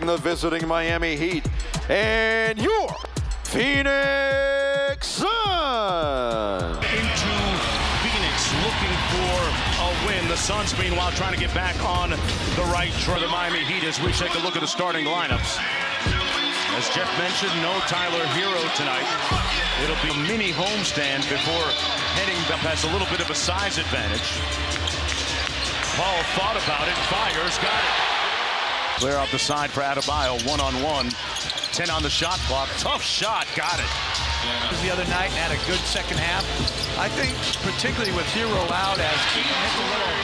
the visiting Miami Heat and your Phoenix Suns. into Phoenix looking for a win. The Suns, meanwhile, trying to get back on the right track. The Miami Heat as we take a look at the starting lineups. As Jeff mentioned, no Tyler Herro tonight. It'll be a mini homestand before heading up has a little bit of a size advantage. Paul thought about it, fires, got. Clear out the side for Adebayo, one-on-one. 10 on the shot clock. Tough shot, got it. the other night and had a good second half. I think particularly with Herro out as Keaton hits a little.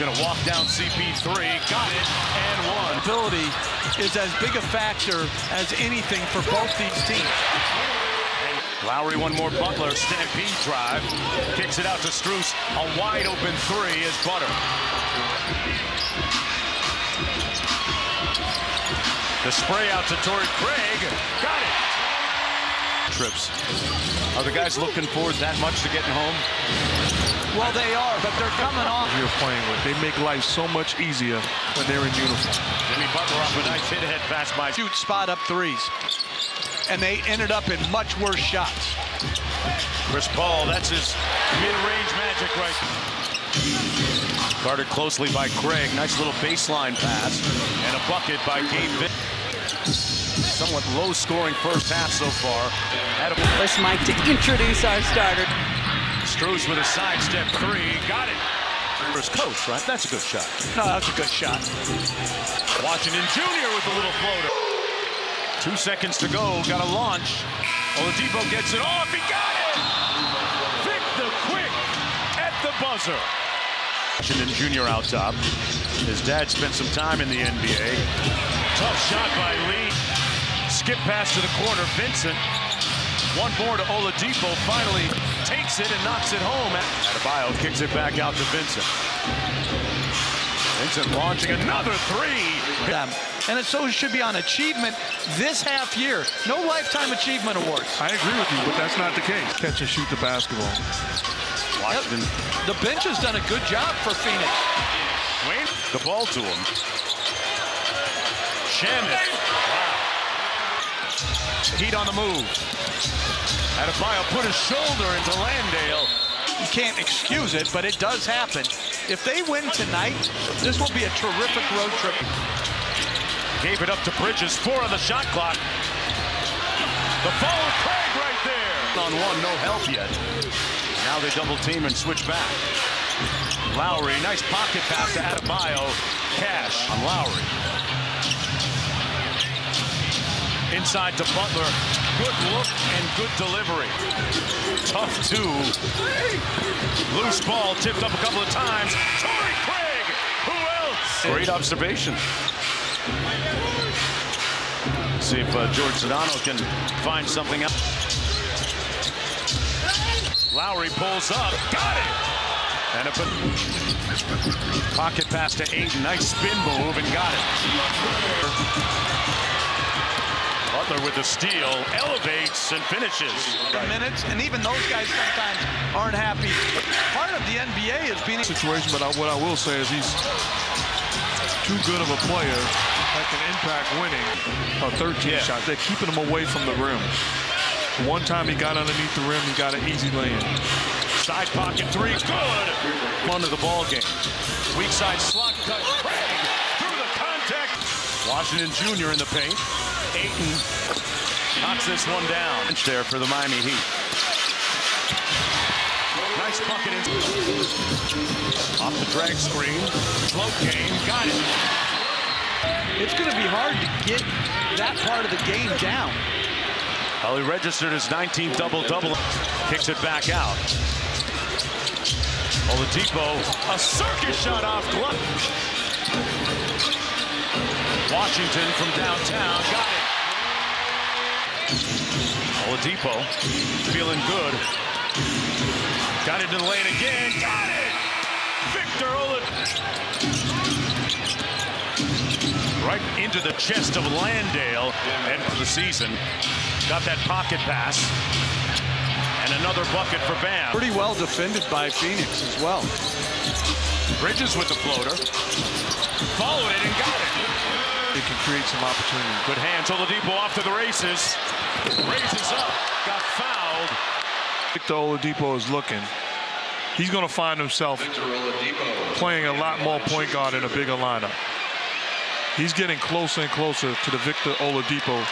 Gonna walk down CP3, got it, and one. Ability is as big a factor as anything for both these teams. Lowry, one more Butler, stampede drive, kicks it out to Strus. A wide open three is Butter. The spray out to Torrey Craig, got it. Trips. Are the guys looking forward that much to getting home? Well, they are, but they're coming off. you're playing with. They make life so much easier when they're in uniform. Jimmy Butler off a nice hit ahead pass by Shoot spot up threes. And they ended up in much worse shots. Chris Paul. That's his mid-range magic right. Guarded closely by Craig. Nice little baseline pass. And a bucket by Gabe Somewhat low-scoring first half so far. Adam Push Mike to introduce our starter. Strus with a sidestep three. Got it. First coast, right? That's a good shot. No, that's a good shot. Washington Jr. with a little floater. Two seconds to go. Got a launch. Oladipo gets it off. He got it. Vic the quick at the buzzer. Washington Jr. out top. His dad spent some time in the NBA. Tough shot by Lee. Skip pass to the corner. Vincent. One more to Oladipo. Finally takes it and knocks it home. Adebayo kicks it back out to Vincent. Vincent launching another three. Them. And it so should be on achievement this half year. No lifetime achievement awards. I agree with you, but that's not the case. Catch and shoot the basketball. Washington The bench has done a good job for Phoenix. Wayne, the ball to him. Shamet. Wow. Heat on the move. Adebayo put his shoulder into Landale. You can't excuse it, but it does happen. If they win tonight, this will be a terrific road trip. Gave it up to Bridges. Four on the shot clock. The follow Craig right there. On one, no help yet. Now they double team and switch back. Lowry, nice pocket pass to Adebayo. Cash on Lowry. Inside to Butler. Good look and good delivery. Tough two. Loose ball tipped up a couple of times. Torrey Craig. Who else? Great observation. See if uh, George Sedano can find something out. Lowry pulls up. Got it. And a pocket pass to Ayton. Nice spin move and got it. Butler with the steal, elevates and finishes. Minutes, and even those guys sometimes aren't happy. Part of the NBA is being Situation, but I, what I will say is he's too good of a player that can impact winning a 13 Yeah. shot. They're keeping him away from the rim. One time he got underneath the rim, he got an easy lay-in. Side pocket three, good. Under the ball game. Weak side slot cut. Craig through the contact. Washington Jr. in the paint. Ayton knocks this one down. Bench there for the Miami Heat. Nice bucket in. Off the drag screen. Float game. Got it. It's going to be hard to get that part of the game down. Well, he registered his 19th double-double. Kicks it back out. Oladipo, a circus shot off glove. Washington from downtown, got it. Oladipo, feeling good. Got it in the lane again, got it! Victor Oladipo. Right into the chest of Landale, and for the season, got that pocket pass. And another bucket for Bam. Pretty well defended by Phoenix as well. Bridges with the floater. Followed it and got it. It can create some opportunity. Good hands. Oladipo off to the races. Raises up. Got fouled. Victor Oladipo is looking. He's going to find himself playing a lot more point guard in a bigger lineup. He's getting closer and closer to the Victor Oladipo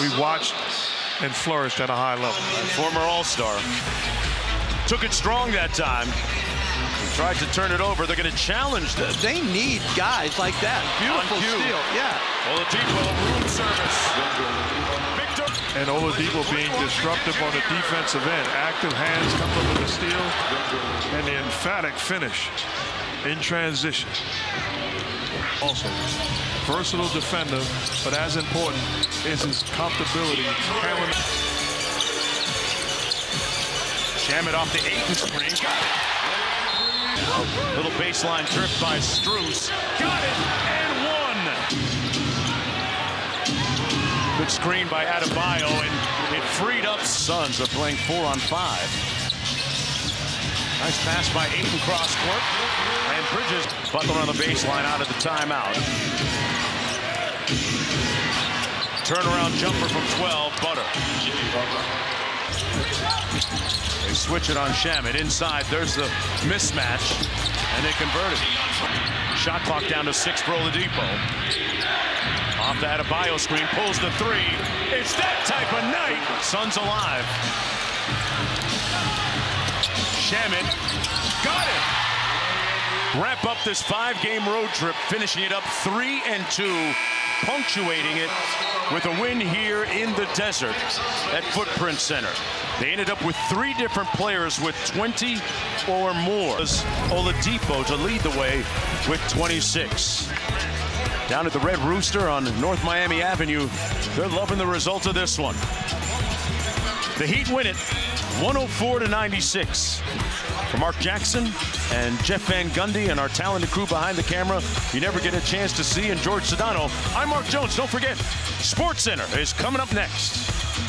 we watched and flourished at a high level. Former All-Star. Took it strong that time. Tried to turn it over. They're going to challenge this. They need guys like that. Beautiful On cue. steal. Yeah. Oladipo, room service. Victor. And Oladipo being disruptive on the defensive end. Active hands comes up with the steal. And the emphatic finish in transition. Also, versatile defender, but as important is his comfortability. Jam it off the Ayton screen. Got it. Little baseline drift by Strus. Got it. And one. Good screen by Adebayo, and it freed up. Suns are playing four on five. Nice pass by Ayton cross court. And Bridges. Butler on the baseline out of the timeout. Turnaround jumper from 12. Butter. They switch it on Shamet. Inside, there's the mismatch. And they convert it. Shot clock down to six for Oladipo. Off the Adebayo screen, pulls the three. It's that type of night. Suns alive. Shamet got it. Wrap up this five-game road trip, finishing it up three and two, punctuating it with a win here in the desert at Footprint Center. They ended up with three different players with 20 or more. Oladipo to lead the way with 26. Down at the Red Rooster on North Miami Avenue, they're loving the result of this one. The Heat win it 104 to 96. For Mark Jackson and Jeff Van Gundy and our talented crew behind the camera, you never get a chance to see, and George Sedano, I'm Mark Jones. Don't forget, SportsCenter is coming up next.